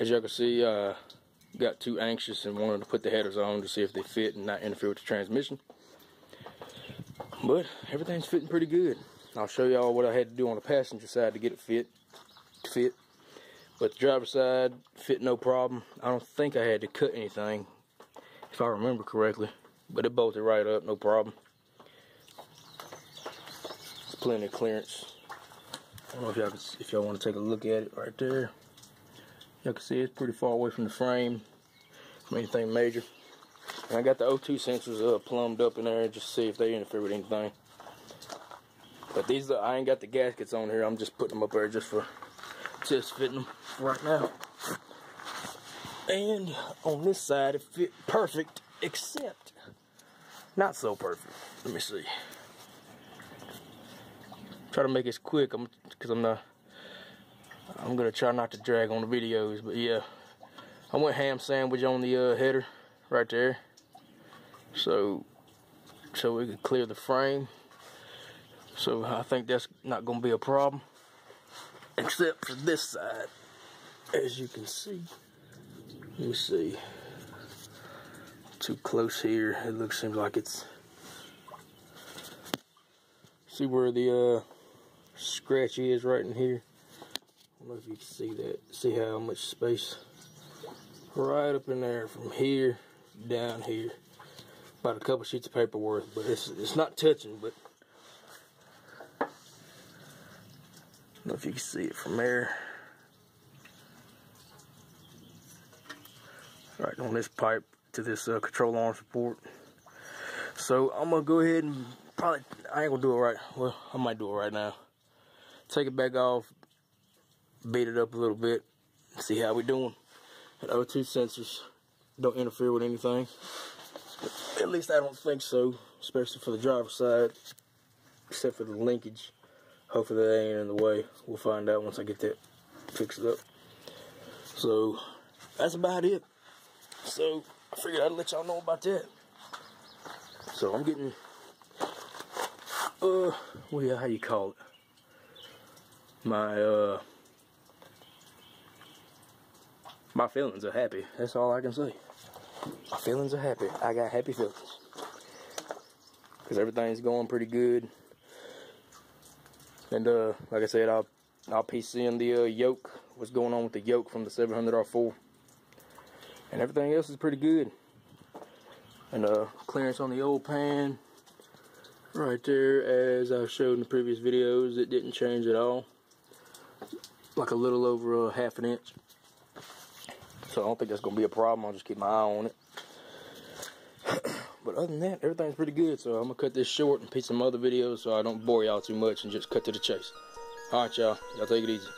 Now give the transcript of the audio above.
As y'all can see, uh, got too anxious and wanted to put the headers on to see if they fit and not interfere with the transmission. But everything's fitting pretty good. I'll show y'all what I had to do on the passenger side to get it fit. Fit. But the driver's side fit no problem. I don't think I had to cut anything, if I remember correctly. But it bolted right up, no problem. There's plenty of clearance. I don't know if y'all if y'all want to take a look at it right there. Y'all can see it's pretty far away from the frame, from anything major. And I got the O2 sensors uh, plumbed up in there just to see if they interfere with anything. But these, I ain't got the gaskets on here. I'm just putting them up there just for test fitting them right now. And on this side, it fit perfect, except not so perfect. Let me see. Try to make this quick, I'm because I'm not. I'm gonna try not to drag on the videos, but yeah, I went ham sandwich on the uh, header right there, so so we could clear the frame. So I think that's not gonna be a problem, except for this side, as you can see. Let me see. Too close here. It looks seems like it's. See where the uh, scratch is right in here. I don't know if you can see that. See how much space right up in there from here down here. About a couple sheets of paper worth, but it's it's not touching, but I don't know if you can see it from there. Right on this pipe to this uh, control arm support. So I'm gonna go ahead and probably I ain't gonna do it right. Well, I might do it right now. Take it back off, beat it up a little bit, see how we doing. And O2 sensors don't interfere with anything. At least I don't think so, especially for the driver's side, except for the linkage. Hopefully that ain't in the way. We'll find out once I get that fixed up. So that's about it. So I figured I'd let y'all know about that. So I'm getting uh well yeah, how you call it? My uh my feelings are happy. That's all I can say. My feelings are happy. I got happy feelings. Cause everything's going pretty good. And uh like I said I'll I'll PC in the uh, yoke. What's going on with the yoke from the 700R4. And everything else is pretty good. And uh clearance on the old pan right there as I showed in the previous videos it didn't change at all like a little over a half an inch so I don't think that's gonna be a problem. I'll just keep my eye on it. But other than that everything's pretty good. So I'm gonna cut this short and piece some other videos so I don't bore y'all too much and just cut to the chase. Alright y'all. Y'all take it easy